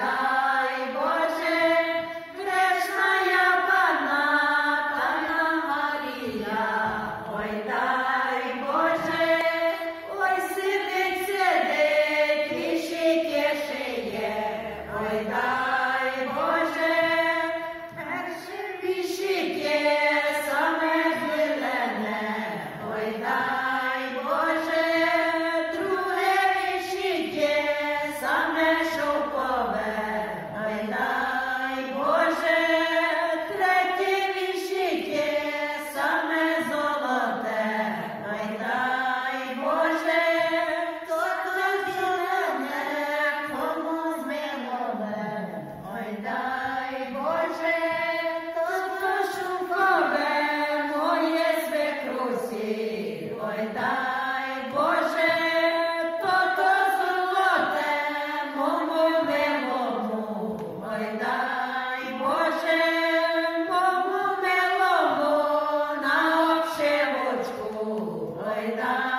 나. Ой, дай Боже, то.